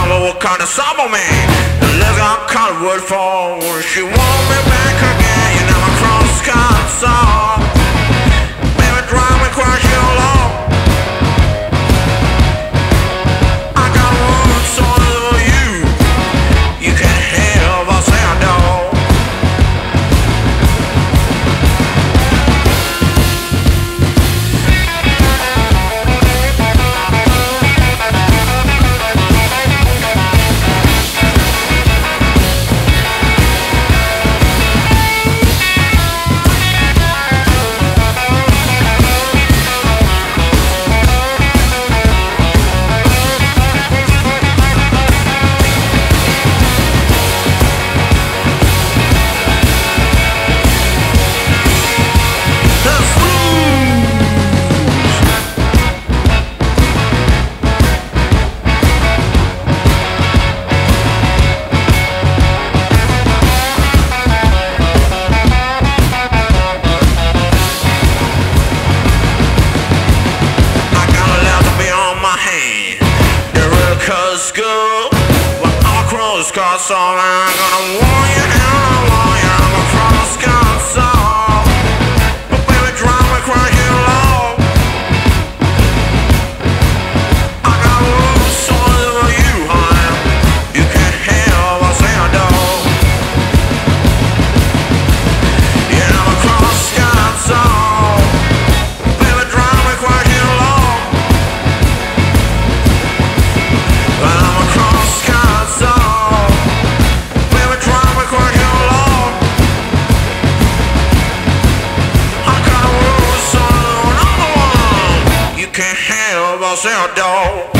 summer, what kind of summer, man? The leather I word for, she want me back again. school Well, I'll crosscut saw I'm gonna warn you and I'll warn you. was in a dog.